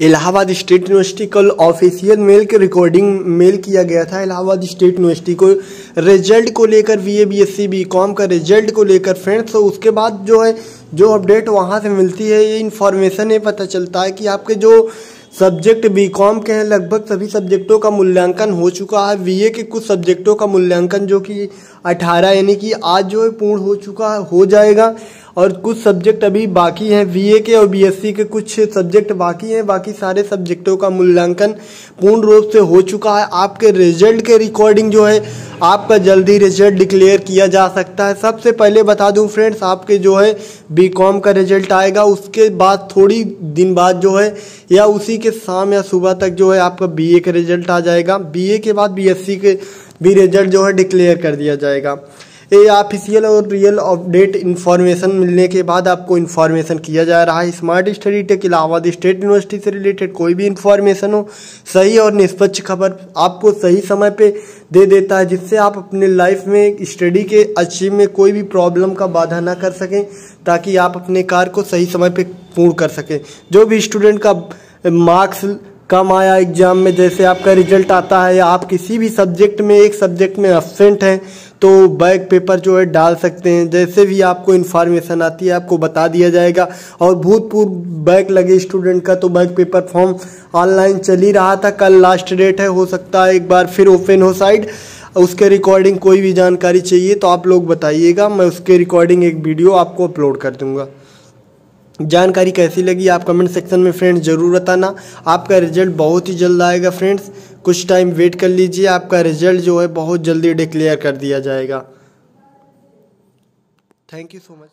Allahabad state university कल official mail के recording mail किया गया था। इलाहाबाद स्टेट यूनिवर्सिटी को रिज़ल्ट को लेकर B A B S C B com का रिज़ल्ट को लेकर फ्रेंड्स तो उसके बाद जो है, जो अपडेट वहाँ से मिलती है, ये इन्फॉर्मेशन ये पता चलता है कि आपके जो सब्जेक्ट बी कॉम के हैं, लगभग सभी सब्जेक्टों का मूल्यांकन हो चुका है। बी ए के कुछ सब्जेक्टों का मूल्यांकन जो कि 18 यानी कि आज जो है पूर्ण हो चुका है, हो जाएगा। और कुछ सब्जेक्ट अभी बाकी हैं बीए के और बीएससी के कुछ सब्जेक्ट बाकी हैं, बाकी सारे सब्जेक्टों का मूल्यांकन पूर्ण रूप से हो चुका है। आपके रिज़ल्ट के रिकॉर्डिंग जो है, आपका जल्दी रिज़ल्ट डिक्लेयर किया जा सकता है। सबसे पहले बता दूँ फ्रेंड्स आपके जो है बी कॉम का रिज़ल्ट आएगा। उसके बाद थोड़ी दिन बाद जो है, या उसी के शाम या सुबह तक जो है, आपका बीए का रिज़ल्ट आ जाएगा। बीए के बाद बीएससी के भी रिज़ल्ट जो है डिक्लेयर कर दिया जाएगा। ये ऑफिशियल और रियल अपडेट इन्फॉर्मेशन मिलने के बाद आपको इन्फॉर्मेशन किया जा रहा है। Smart study tech Allahabad state university से रिलेटेड कोई भी इन्फॉर्मेशन हो, सही और निष्पक्ष खबर आपको सही समय पे दे देता है, जिससे आप अपने लाइफ में स्टडी के अचीव में कोई भी प्रॉब्लम का बाधा ना कर सकें, ताकि आप अपने कार्य को सही समय पर पूर्ण कर सकें। जो भी स्टूडेंट का मार्क्स कम आया एग्ज़ाम में, जैसे आपका रिज़ल्ट आता है या आप किसी भी सब्जेक्ट में, एक सब्जेक्ट में अब्सेंट हैं तो बैक पेपर जो है डाल सकते हैं। जैसे भी आपको इन्फॉर्मेशन आती है, आपको बता दिया जाएगा। और भूतपूर्व बैक लगे स्टूडेंट का तो बैक पेपर फॉर्म ऑनलाइन चल ही रहा था। कल लास्ट डेट है, हो सकता है एक बार फिर ओपन हो साइड उसके रिकॉर्डिंग कोई भी जानकारी चाहिए तो आप लोग बताइएगा। मैं उसके रिकॉर्डिंग एक वीडियो आपको अपलोड कर दूँगा। जानकारी कैसी लगी आप कमेंट सेक्शन में फ्रेंड्स ज़रूर बताना। आपका रिज़ल्ट बहुत ही जल्द आएगा फ्रेंड्स कुछ टाइम वेट कर लीजिए, आपका रिज़ल्ट जो है बहुत जल्दी डिक्लेयर कर दिया जाएगा। Thank you so much